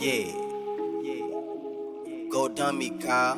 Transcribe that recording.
Yeah. Go dummy, car.